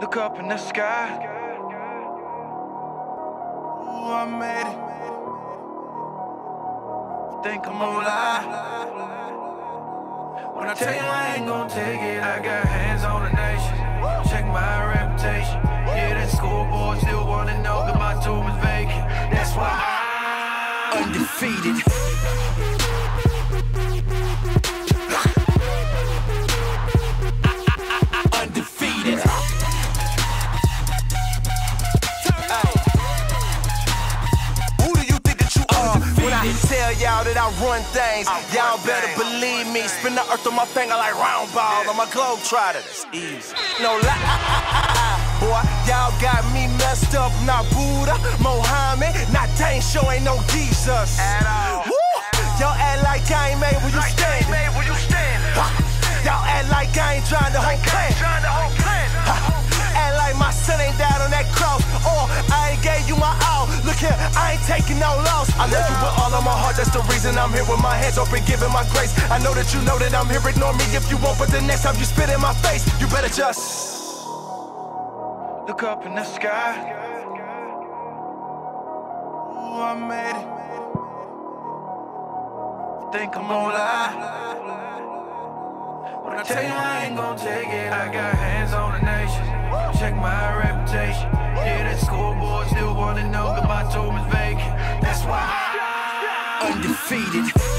Look up in the sky. Ooh, I made it. Think I'm gonna lie. When I tell you I ain't gonna take it, I got hands on the nation. Check my reputation. Yeah, that scoreboard still wanna know that my tomb is vacant. That's why I'm. Undefeated. Run things, y'all better believe me. Spin the earth on my finger like round ball. I'm a globe trotter. That's easy. No lie. Boy, y'all got me messed up. Not Buddha, Mohammed, not Dane Show, ain't no Jesus. At all. Woo! Y'all act like I ain't made where you stand. where you stand. Y'all act like I ain't trying to hold plan. Here, I ain't taking no loss. I love you with all of my heart. That's the reason I'm here with my hands open, giving my grace. I know that you know that I'm here. Ignore me if you want, but the next time you spit in my face, you better just. Look up in the sky. Ooh, I made it. Think I'm gonna lie. When I tell you I ain't gonna take it, I got hands on the nation. Check my reputation. Yeah, that scoreboard still wanna know undefeated.